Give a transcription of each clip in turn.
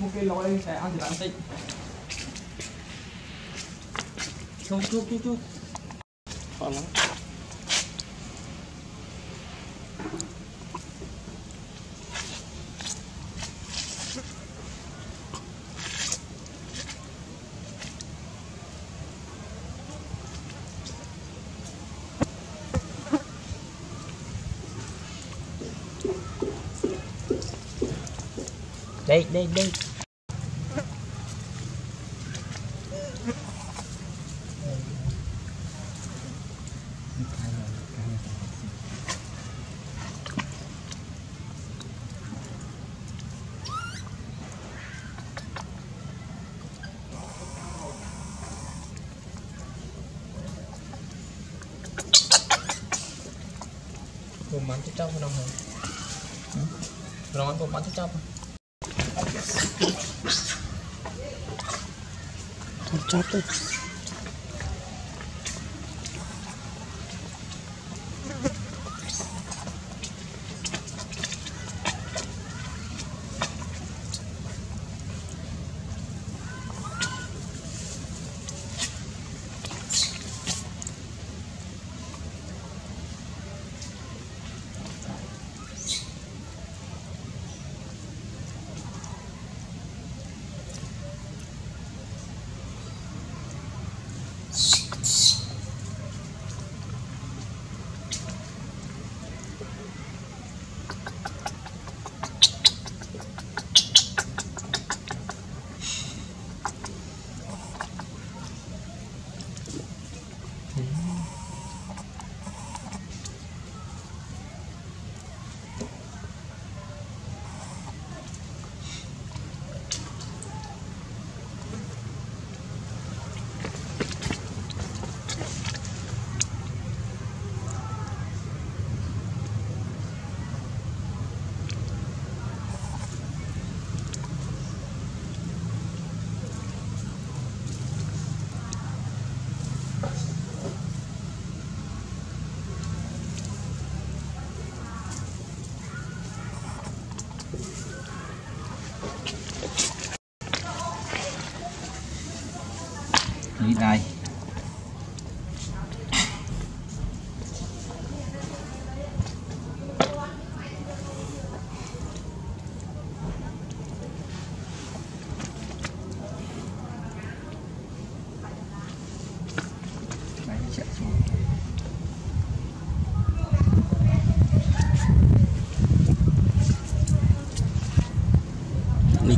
một cái lôi sẽ ăn thì bạn tịnh chút chút chút chút Còn lắm. Đây đây đây. Cùng bắn cho trong không hả? Rồi cùng bắn cho trong болж одоо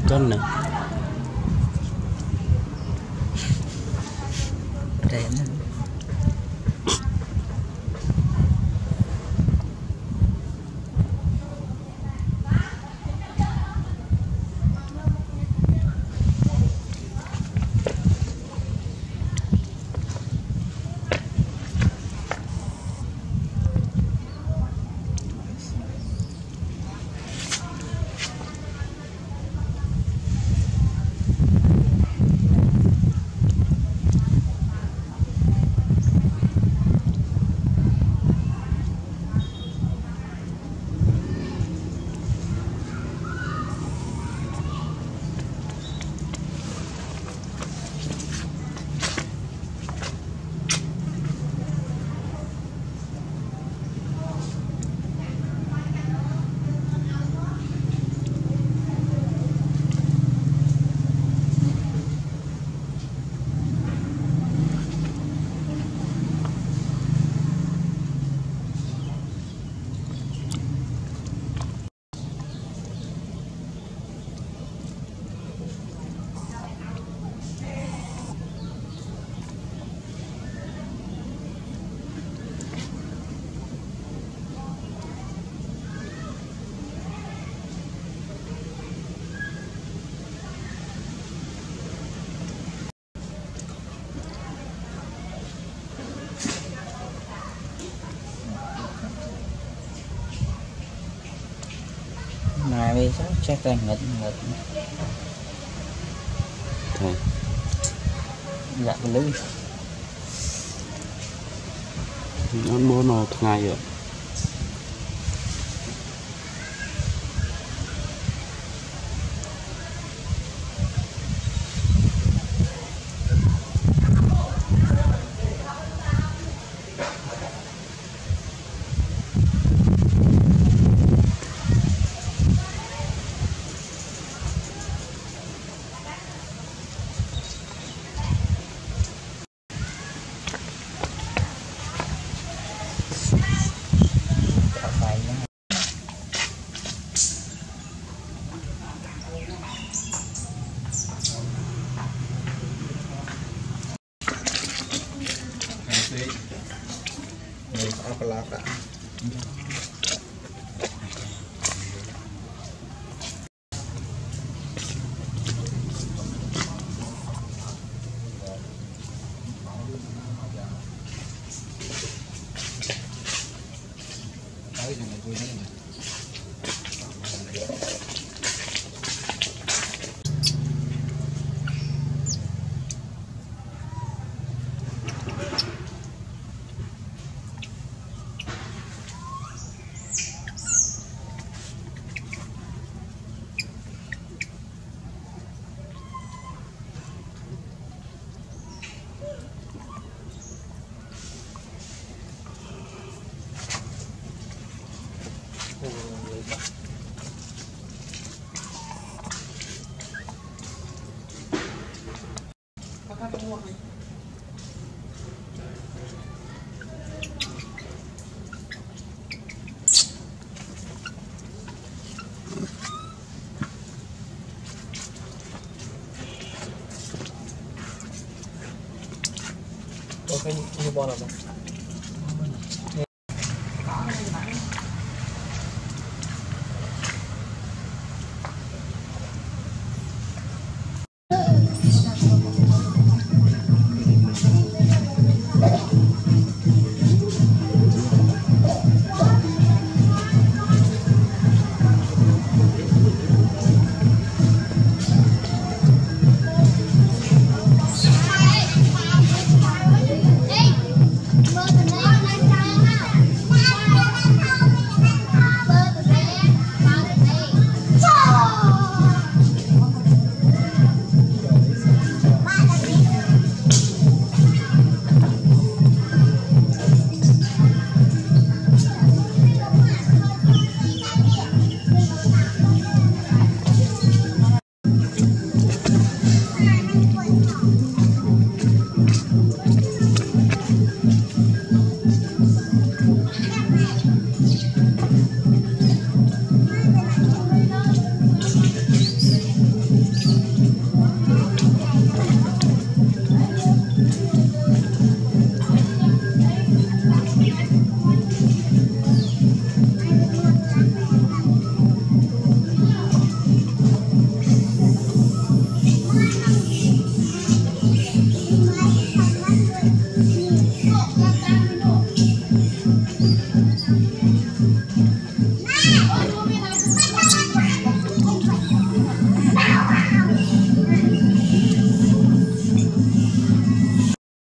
torna. đây chắc chắc là nghịch nghịch thôi. Dạ lưới nó mua nó ngày rồi. ke có cái như bon là không